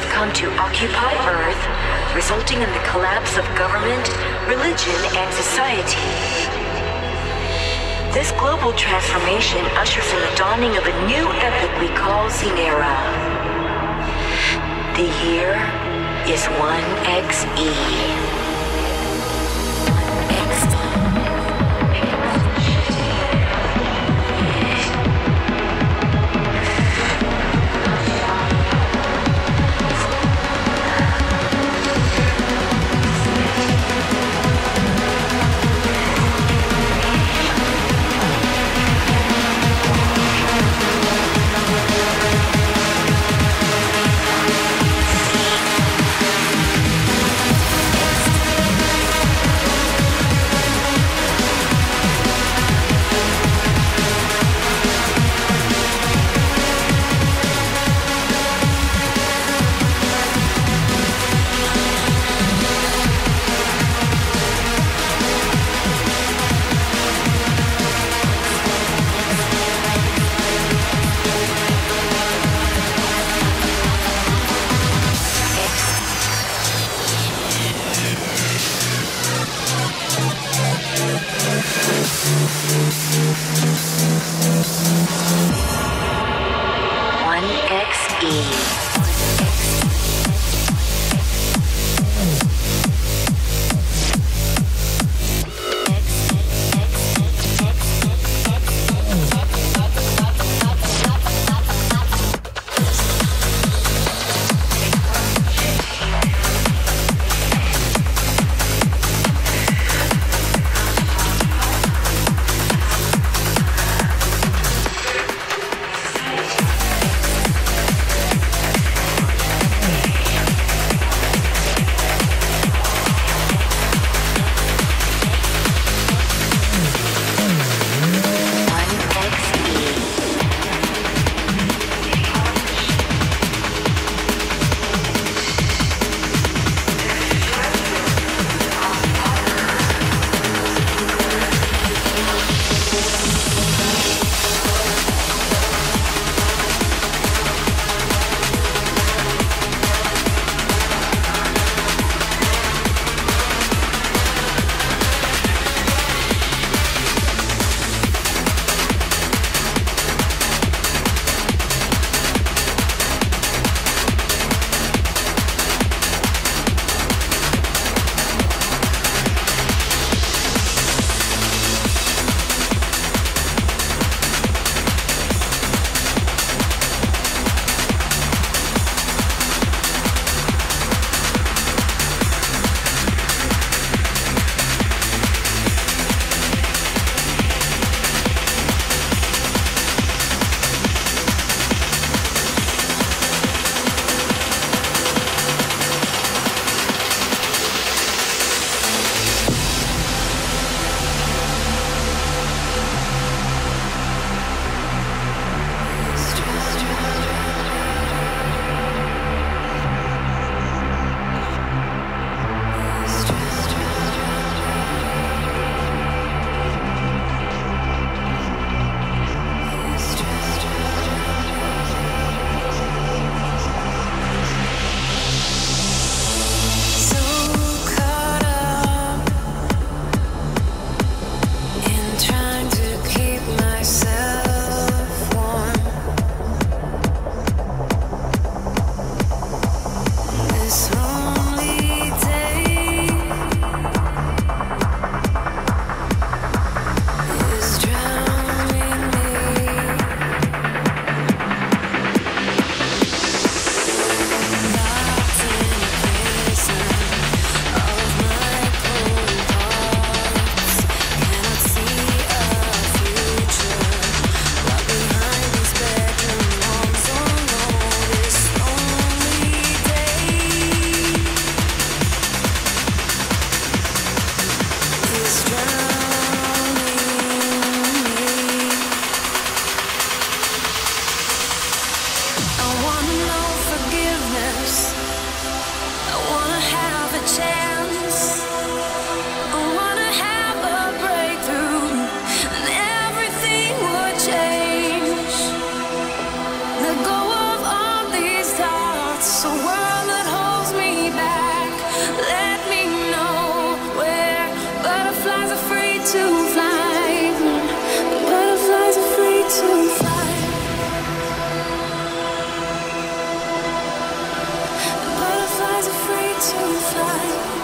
have come to occupy Earth, resulting in the collapse of government, religion, and society. This global transformation ushers in the dawning of a new epoch we call Xenera. The year is 1XE. fly.